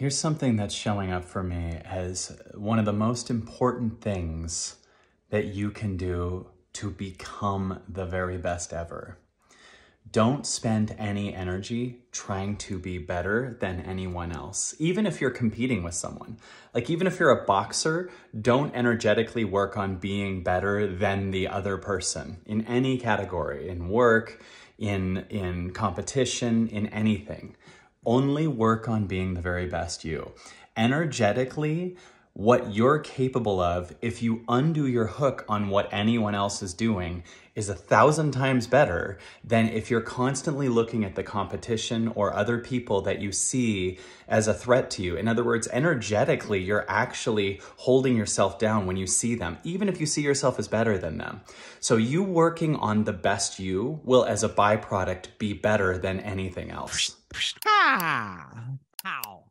Here's something that's showing up for me as one of the most important things that you can do to become the very best ever. Don't spend any energy trying to be better than anyone else, even if you're competing with someone. Like, even if you're a boxer, don't energetically work on being better than the other person in any category, in work, in, in competition, in anything only work on being the very best you. Energetically, what you're capable of, if you undo your hook on what anyone else is doing, is a thousand times better than if you're constantly looking at the competition or other people that you see as a threat to you. In other words, energetically, you're actually holding yourself down when you see them, even if you see yourself as better than them. So you working on the best you will, as a byproduct, be better than anything else. Ah, ow.